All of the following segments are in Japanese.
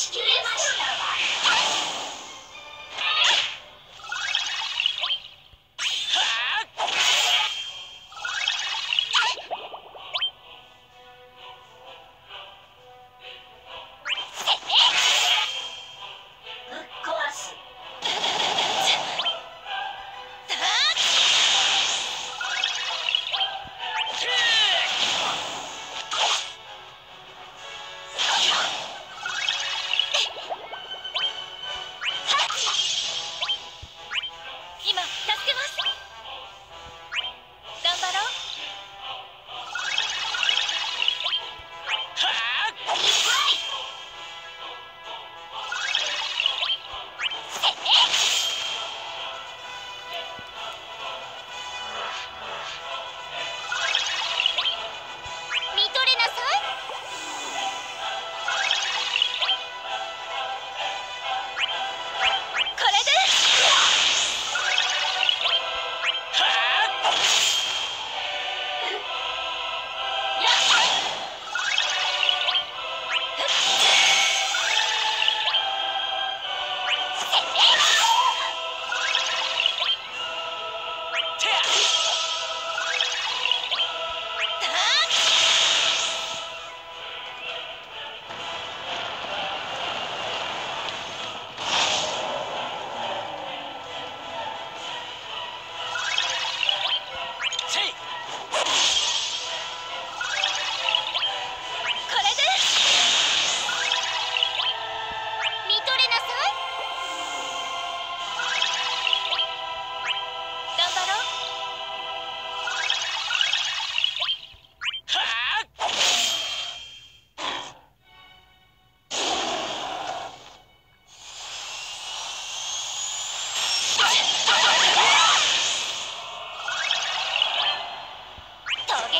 Stay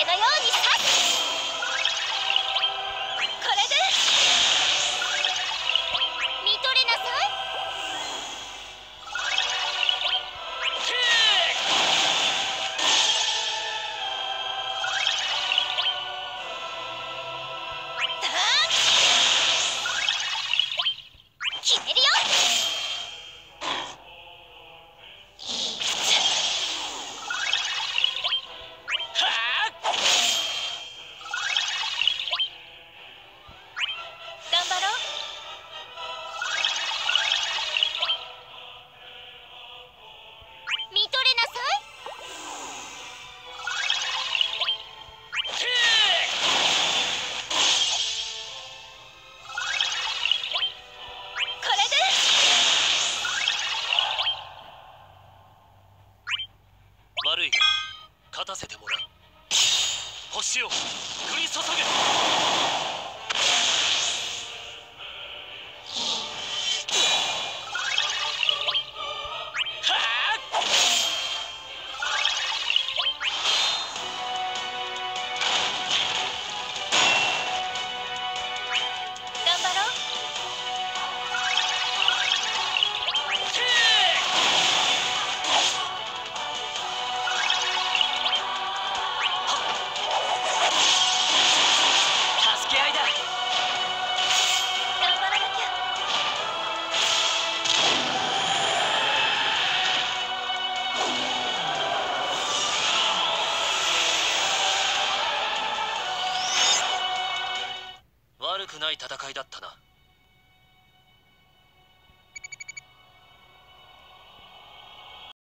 のようにたせてもらう。星を降り注げ。ない戦いだったな。